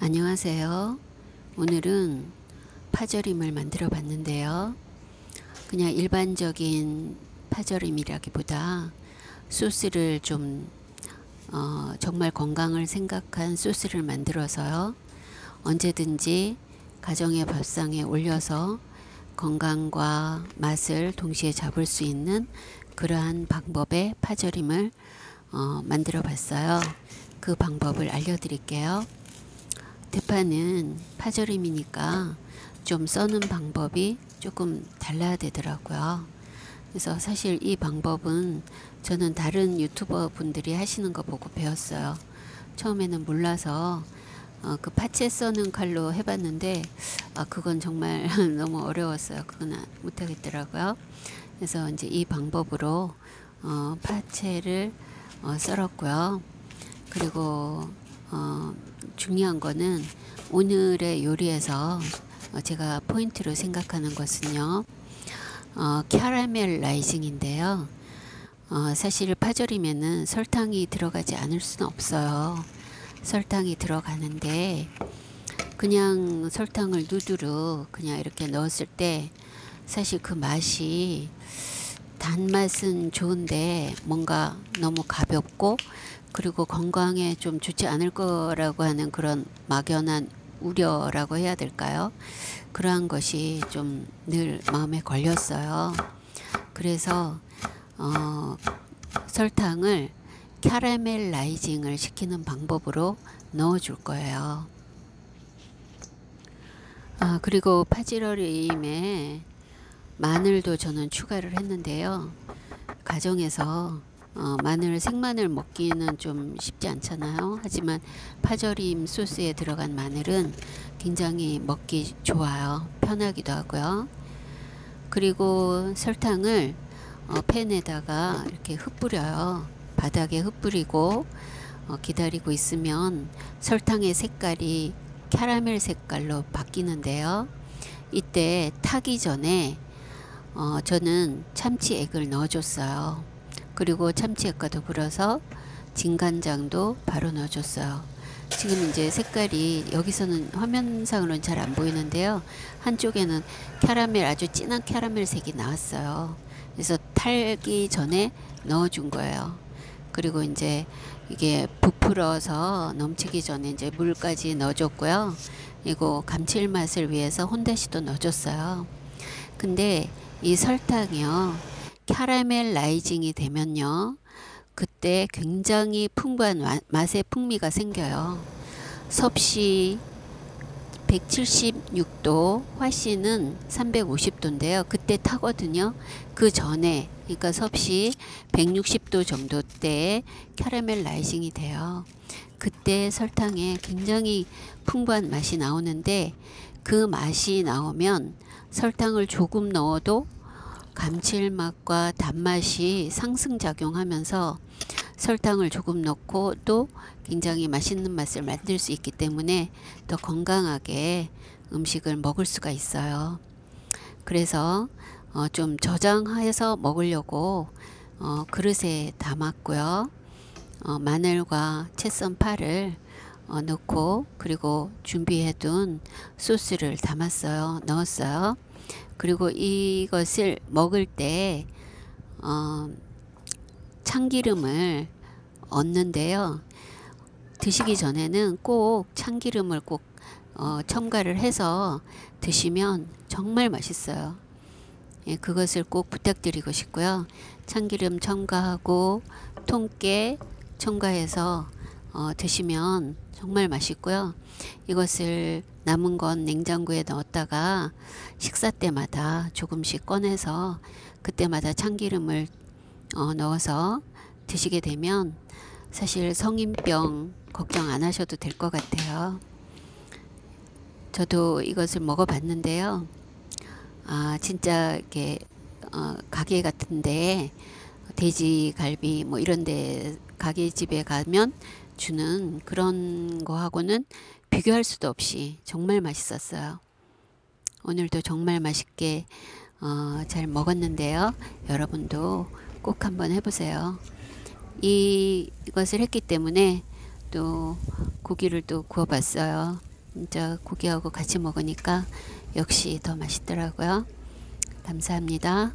안녕하세요. 오늘은 파절임을 만들어 봤는데요. 그냥 일반적인 파절임이라기보다 소스를 좀 어, 정말 건강을 생각한 소스를 만들어서요. 언제든지 가정의 밥상에 올려서 건강과 맛을 동시에 잡을 수 있는 그러한 방법의 파절임을 어, 만들어 봤어요. 그 방법을 알려드릴게요. 대파는 파절임이니까 좀 써는 방법이 조금 달라야 되더라고요. 그래서 사실 이 방법은 저는 다른 유튜버 분들이 하시는 거 보고 배웠어요. 처음에는 몰라서 어, 그 파채 써는 칼로 해봤는데 아 그건 정말 너무 어려웠어요. 그건 못하겠더라고요. 그래서 이제 이 방법으로 어, 파채를 어, 썰었고요. 그리고 어, 중요한 거는 오늘의 요리에서 어, 제가 포인트로 생각하는 것은요. 어, 캐러멜 라이징인데요. 어, 사실 파절이면은 설탕이 들어가지 않을 수는 없어요. 설탕이 들어가는데 그냥 설탕을 누두루 그냥 이렇게 넣었을 때 사실 그 맛이 단맛은 좋은데 뭔가 너무 가볍고 그리고 건강에 좀 좋지 않을 거라고 하는 그런 막연한 우려라고 해야 될까요? 그러한 것이 좀 늘 마음에 걸렸어요. 그래서 어, 설탕을 캐러멜 라이징을 시키는 방법으로 넣어 줄 거예요. 아, 그리고 파지러림에 마늘도 저는 추가를 했는데요. 가정에서 어, 마늘 생마늘 먹기는 좀 쉽지 않잖아요. 하지만 파절임 소스에 들어간 마늘은 굉장히 먹기 좋아요. 편하기도 하고요. 그리고 설탕을 어, 팬에다가 이렇게 흩뿌려요. 바닥에 흩뿌리고 어, 기다리고 있으면 설탕의 색깔이 캐러멜 색깔로 바뀌는데요. 이때 타기 전에 어, 저는 참치액을 넣어줬어요. 그리고 참치액과 더불어서 진간장도 바로 넣어줬어요. 지금 이제 색깔이 여기서는 화면상으로는 잘 안 보이는데요. 한쪽에는 캐러멜 아주 진한 캐러멜 색이 나왔어요. 그래서 탈기 전에 넣어준 거예요. 그리고 이제 이게 부풀어서 넘치기 전에 이제 물까지 넣어줬고요. 이거 감칠맛을 위해서 혼다시도 넣어줬어요. 근데 이 설탕이요. 캐러멜 라이징이 되면요. 그때 굉장히 풍부한 맛의 풍미가 생겨요. 섭씨 176도, 화씨는 350도인데요. 그때 타거든요. 그 전에, 그러니까 섭씨 160도 정도 때 캐러멜 라이징이 돼요. 그때 설탕에 굉장히 풍부한 맛이 나오는데 그 맛이 나오면 설탕을 조금 넣어도 감칠맛과 단맛이 상승작용하면서 설탕을 조금 넣고 또 굉장히 맛있는 맛을 만들 수 있기 때문에 더 건강하게 음식을 먹을 수가 있어요. 그래서 어, 좀 저장해서 먹으려고 어, 그릇에 담았고요. 어, 마늘과 채썬 파를 어, 넣고 그리고 준비해둔 소스를 담았어요. 넣었어요. 그리고 이것을 먹을 때 어, 참기름을 얻는데요. 드시기 전에는 꼭 참기름을 꼭 어, 첨가를 해서 드시면 정말 맛있어요. 예, 그것을 꼭 부탁드리고 싶고요. 참기름 첨가하고 통깨 첨가해서 어, 드시면 정말 맛있고요. 이것을 남은 건 냉장고에 넣었다가 식사 때마다 조금씩 꺼내서 그때마다 참기름을 어, 넣어서 드시게 되면 사실 성인병 걱정 안 하셔도 될 것 같아요. 저도 이것을 먹어봤는데요. 아 진짜 이렇게 어, 가게 같은데 돼지갈비 뭐 이런데 가게 집에 가면 주는 그런 거하고는 비교할 수도 없이 정말 맛있었어요. 오늘도 정말 맛있게 어, 잘 먹었는데요. 여러분도 꼭 한번 해보세요. 이, 이것을 했기 때문에 또 고기를 또 구워봤어요. 진짜 고기하고 같이 먹으니까 역시 더 맛있더라고요. 감사합니다.